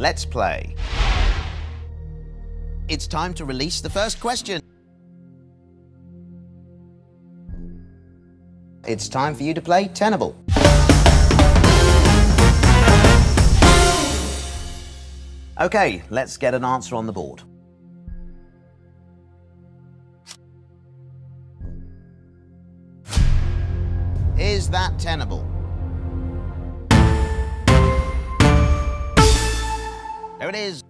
Let's play. It's time to release the first question. It's time for you to play Tenable. Okay, let's get an answer on the board. Is that tenable? There it is.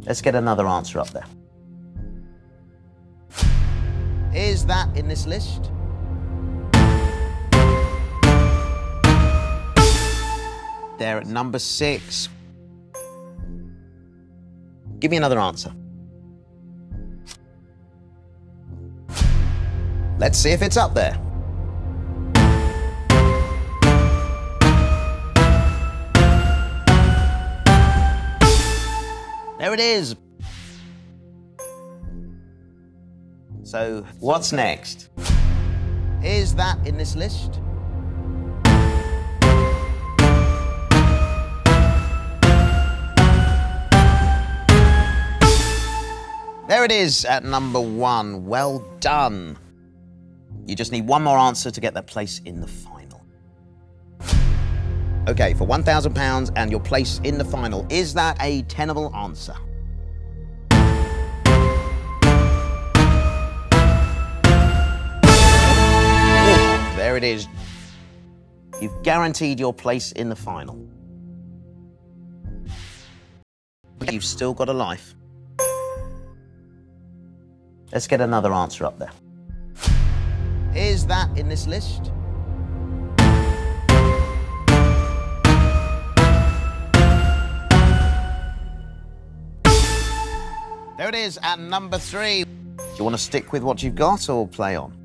Let's get another answer up there. Is that in this list? There at number six. Give me another answer. Let's see if it's up there. There it is. So, what's next? Is that in this list? There it is at number one. Well done. You just need one more answer to get that place in the final. Okay, for £1,000 and your place in the final, is that a tenable answer? There it is. You've guaranteed your place in the final. You've still got a life. Let's get another answer up there. Is that in this list? It is at number three. Do you want to stick with what you've got or play on?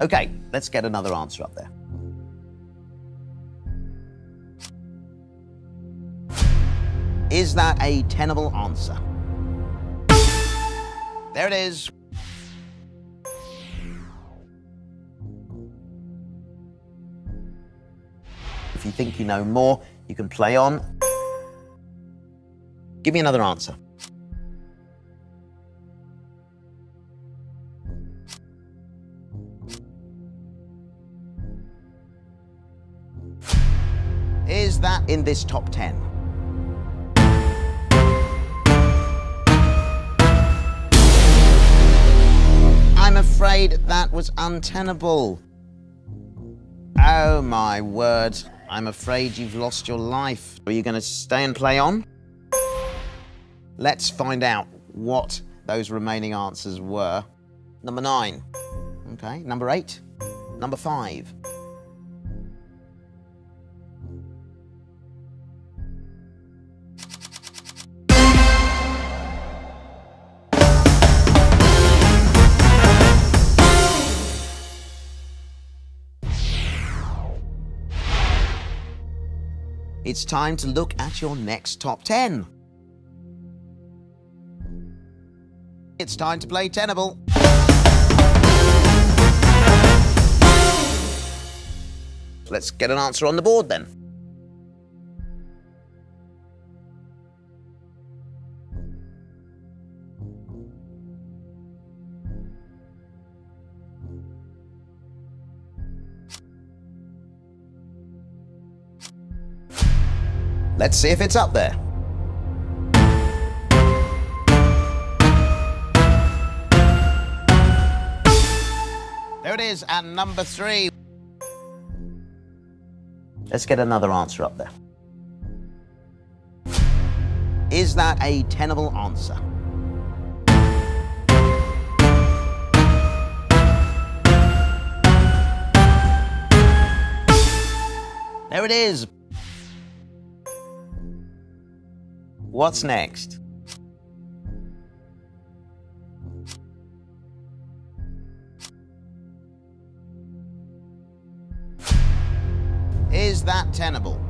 Okay, let's get another answer up there. Is that a tenable answer? There it is. If you think you know more, you can play on. Give me another answer. Is that in this top 10? I'm afraid that was untenable. Oh my word. I'm afraid you've lost your life. Are you going to stay and play on? Let's find out what those remaining answers were. Number nine. Okay. Number eight. Number five. It's time to look at your next top 10. It's time to play Tenable. Let's get an answer on the board then. Let's see if it's up there. Is And number three. Let's get another answer up there. Is that a tenable answer? There it is. What's next? Tenable?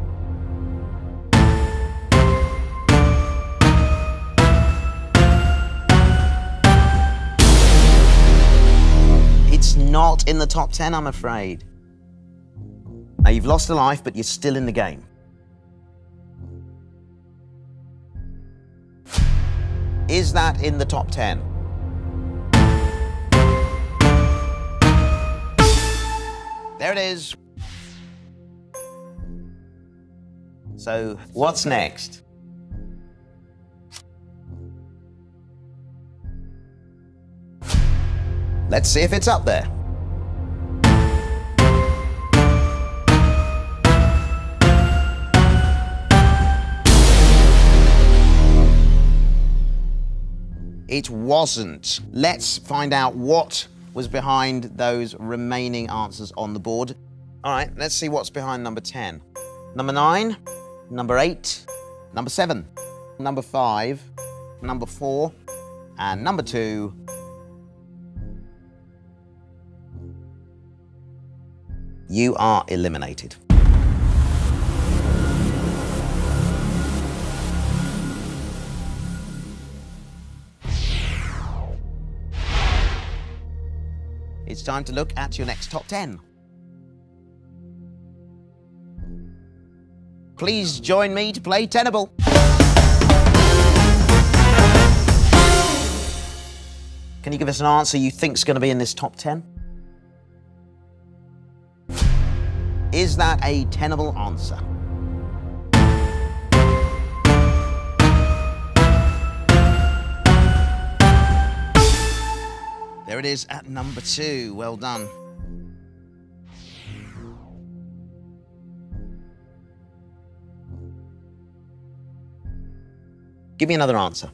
It's not in the top 10, I'm afraid. Now, you've lost a life, but you're still in the game. Is that in the top 10? There it is. So, what's next? Let's see if it's up there. It wasn't. Let's find out what was behind those remaining answers on the board. All right, let's see what's behind number 10. Number 9, number 8, number 7, number 5, number 4, and number 2. You are eliminated. It's time to look at your next top 10. Please join me to play Tenable. Can you give us an answer you think's going to be in this top 10? Is that a tenable answer? There it is at number two. Well done. Give me another answer.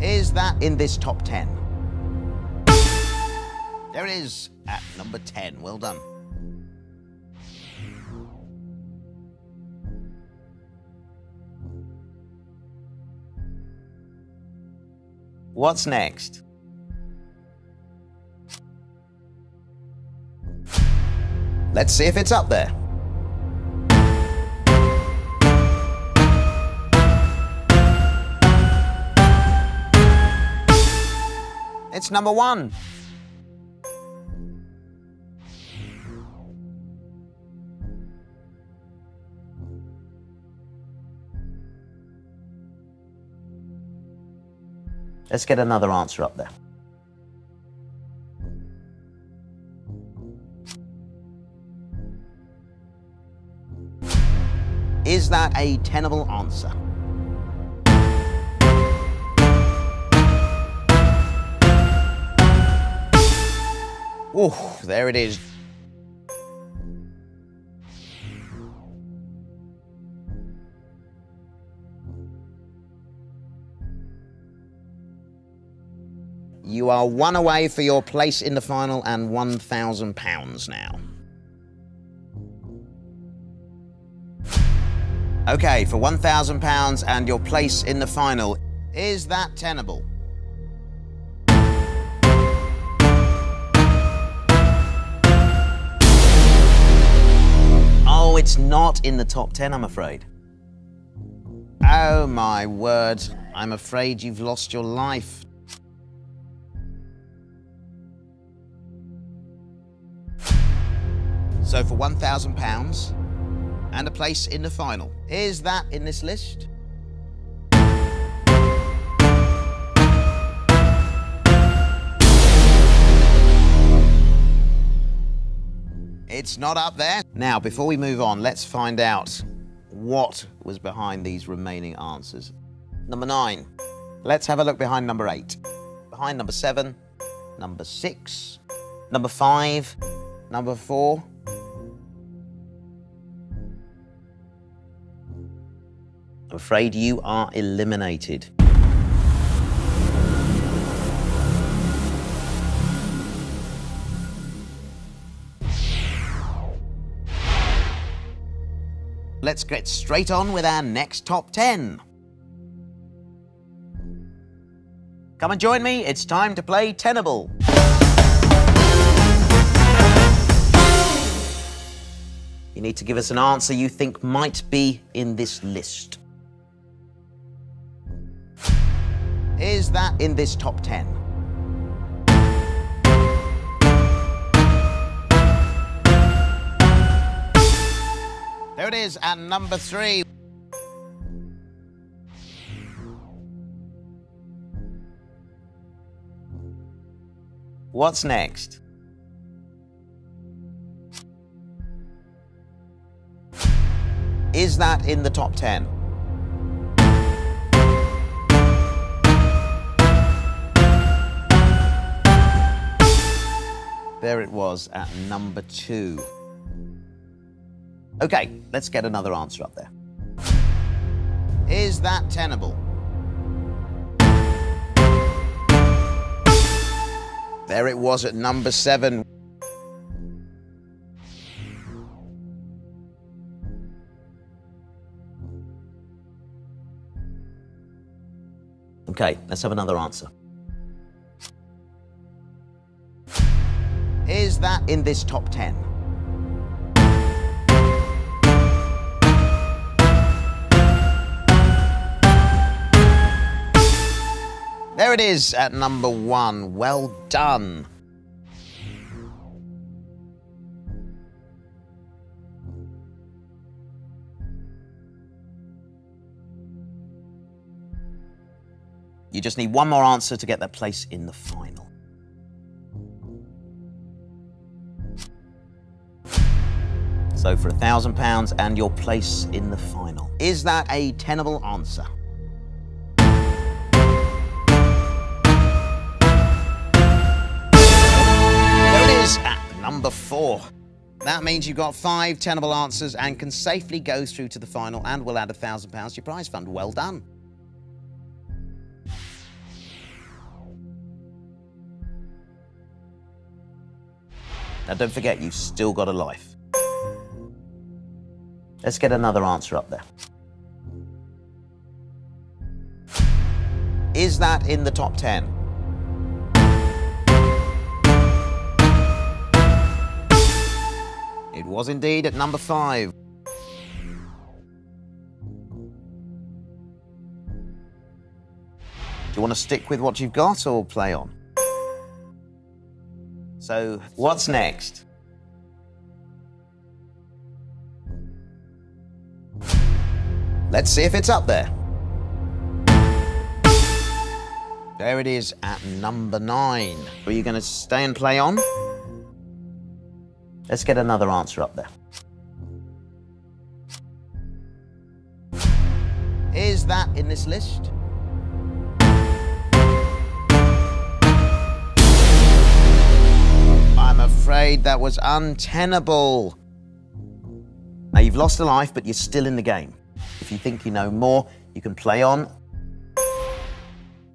Is that in this top 10? There it is at number 10. Well done. What's next? Let's see if it's up there. It's number one. Let's get another answer up there. Is that a tenable answer? Oh, there it is. You are one away for your place in the final and £1,000 now. Okay, for £1,000 and your place in the final, is that tenable? Oh, it's not in the top 10, I'm afraid. Oh my word, I'm afraid you've lost your life. So for £1,000 and a place in the final. Is that in this list? It's not up there. Now, before we move on, let's find out what was behind these remaining answers. Number nine. Let's have a look behind number eight. Behind number seven, number six, number five, number four, afraid you are eliminated. Let's get straight on with our next top 10. Come and join me, it's time to play Tenable. You need to give us an answer you think might be in this list. Is that in this top 10? There it is and number three. What's next? Is that in the top 10? There it was at number two. Okay, let's get another answer up there. Is that tenable? There it was at number seven. Okay, let's have another answer. Is that in this top 10? There it is at number one. Well done. You just need one more answer to get that place in the final. So for a thousand pounds and your place in the final. Is that a tenable answer? There it is at number four. That means you've got five tenable answers and can safely go through to the final and will add a thousand pounds to your prize fund. Well done. Now don't forget, you've still got a life. Let's get another answer up there. Is that in the top 10? It was indeed at number 5. Do you want to stick with what you've got or play on? So, what's next? Let's see if it's up there. There it is at number nine. Are you going to stay and play on? Let's get another answer up there. Is that in this list? I'm afraid that was untenable. Now, you've lost a life, but you're still in the game. If you think you know more, you can play on.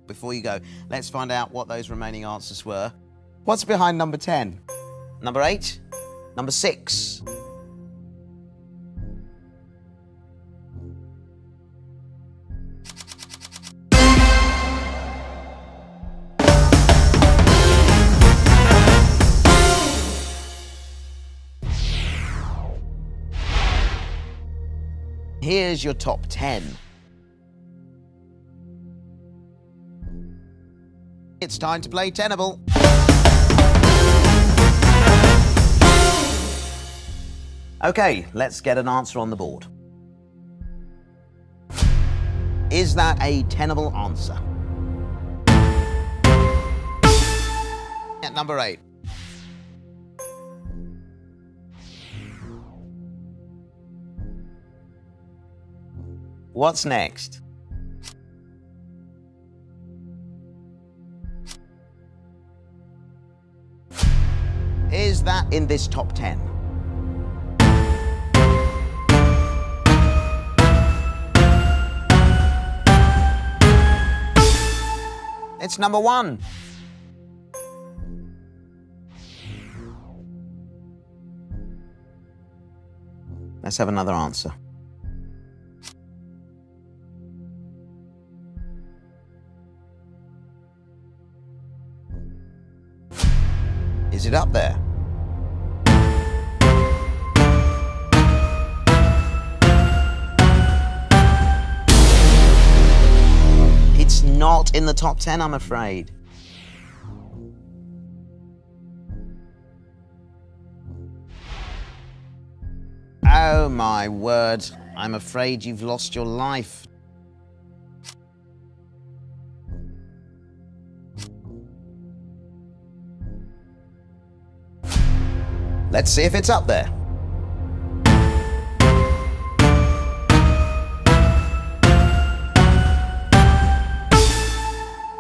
Before you go, let's find out what those remaining answers were. What's behind number 10? Number 8? Number 6? Here's your top 10. It's time to play Tenable. Okay, let's get an answer on the board. Is that a tenable answer? At number eight. What's next? Is that in this top 10? It's number one. Let's have another answer. Is it up there? It's not in the top 10, I'm afraid. Oh my word, I'm afraid you've lost your life. Let's see if it's up there.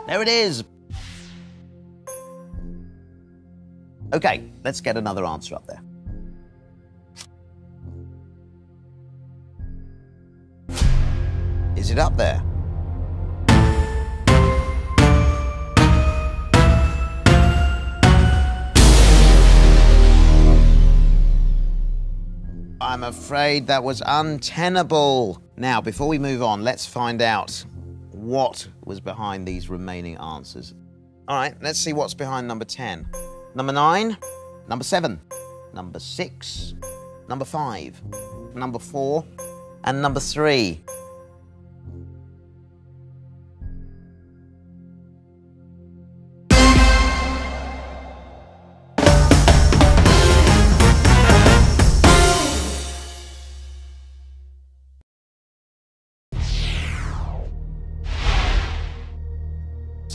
There it is. Okay, let's get another answer up there. Is it up there? I'm afraid that was untenable. Now, before we move on, let's find out what was behind these remaining answers. All right, let's see what's behind number 10. Number 9, number 7, number 6, number 5, number 4, and number 3.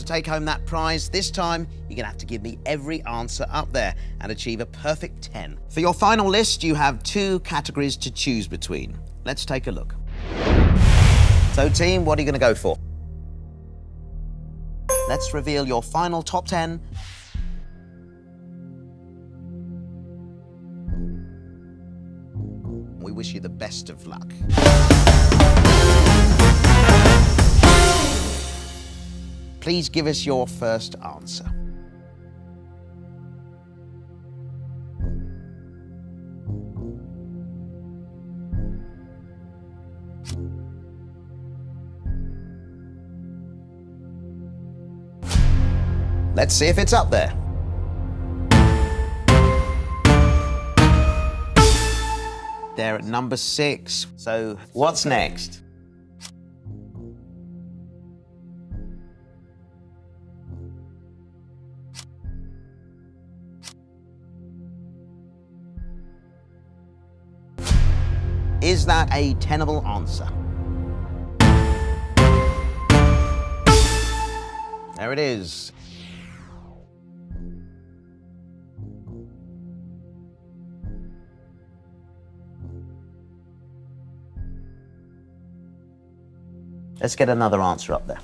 Take home that prize, this time you're going to have to give me every answer up there and achieve a perfect 10. For your final list, you have two categories to choose between. Let's take a look. So, team, what are you going to go for? Let's reveal your final top 10. We wish you the best of luck. Please give us your first answer. Let's see if it's up there. They're at number six. So, what's next? Is that a tenable answer? There it is. Let's get another answer up there.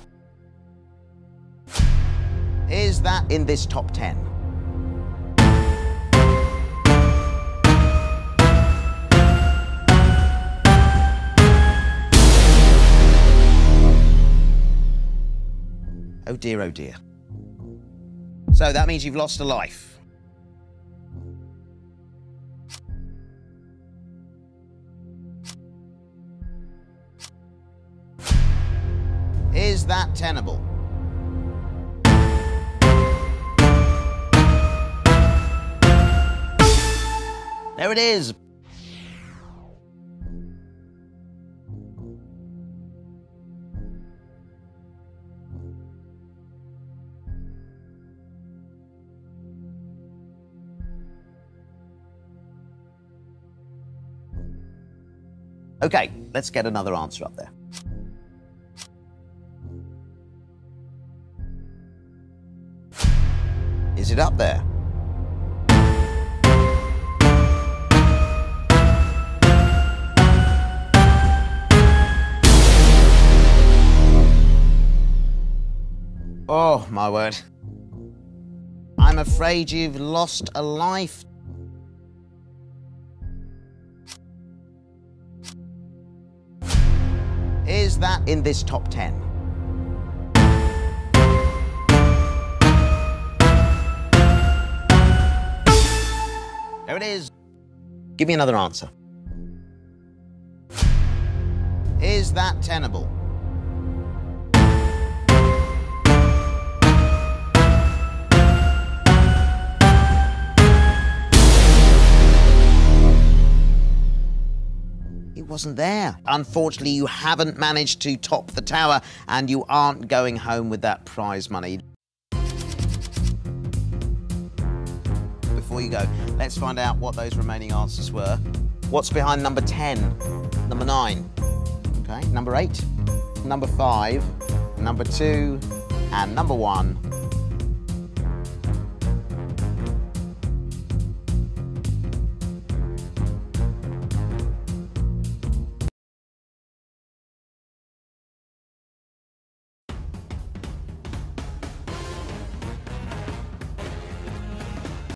Is that in this top 10? Oh dear, oh dear. So that means you've lost a life. Is that tenable? There it is. Okay, let's get another answer up there. Is it up there? Oh, my word. I'm afraid you've lost a life. That in this top 10? There it is. Give me another answer. Is that tenable? Wasn't there. Unfortunately, you haven't managed to top the tower and you aren't going home with that prize money. Before you go, let's find out what those remaining answers were. What's behind number 10? Number 9. Okay, number 8, number 5, number 2, and number 1.